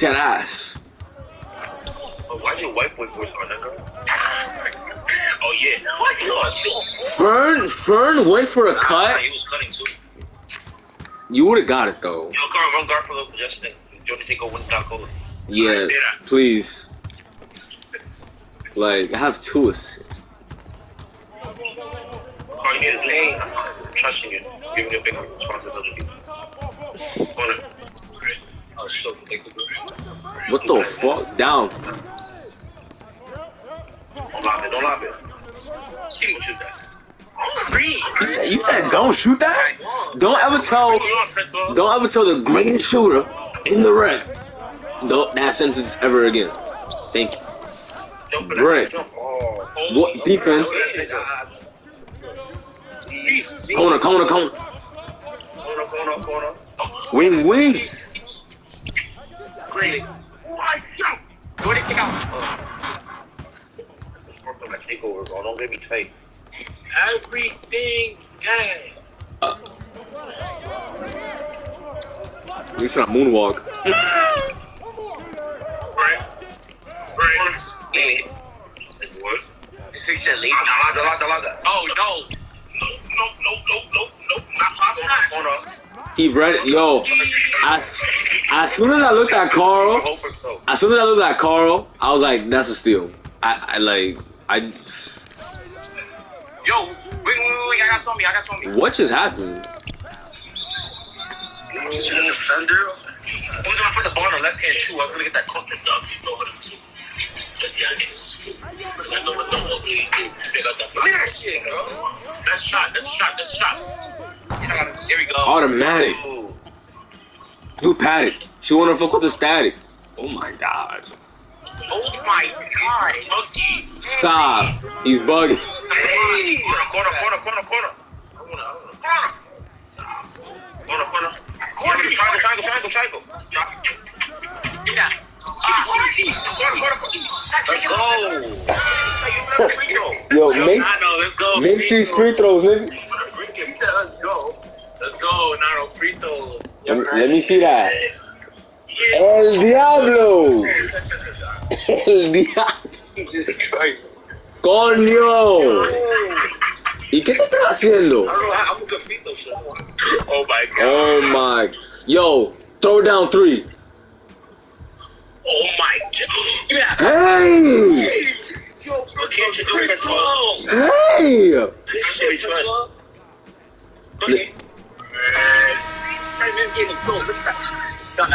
Dead ass. Oh, why your white boy voice on that girl? oh yeah. What you Fern, Fern went for a Nah, cut. he was cutting too. You would have got it though. Yo, on, run guard for the Justin. You only take a one down cola. Yeah, please. Like, I have two assists. Carl, you need lane. I'm trusting you. Giving you a big responsibility. Corner. Oh, so take the What the fuck? Down. Don't lob it. Don't lob it. What you got. Green. You said, you said don't shoot that? Don't ever tell don't ever tell the greatest shooter in the red don't, that sentence ever again. Thank you. Brick. Oh. What defense? Corner, corner, corner. Corner, corner, corner. Wing, wing. Green. Me. Everything gang. You trying to moonwalk. Right. Right. What? Oh, no. Not. He read it. Yo, as, as soon as I looked at Carl, as soon as I looked at Carl, I was like, that's a steal. I, I like, I, Yo, wait, wait, wait, wait. I got Tommy. I got Tommy. what just happened? Gonna put the ball on the left hand too. I'm gonna get that dog. That's shot. That's shot. That's shot. Here we go. Automatic. Ooh. Who patted? She wanna fuck with the static. Oh my god. Oh my god. Monkey. Stop. He's bugging. Hey. Corner, corner, corner, corner, corner. I wanna, I wanna. Corner. Corner, corner. Corner. Triangle, triangle, triangle, triangle. Yeah. Ah, let's go. Yo, make Nano, let's go. make these free throws, nigga. Let's go. Let's go, Nano, free throw. Let me, let me see that. El Diablo. El Diablo. Jesus Christ. Coño. ¿Y qué te estás haciendo? I don't know I'm a free throw. Oh my god. Oh my. Yo, throw down three. Oh my god. Yeah. Hey. Yo, bro, can't you do it as well? Hey. Okay. Uh,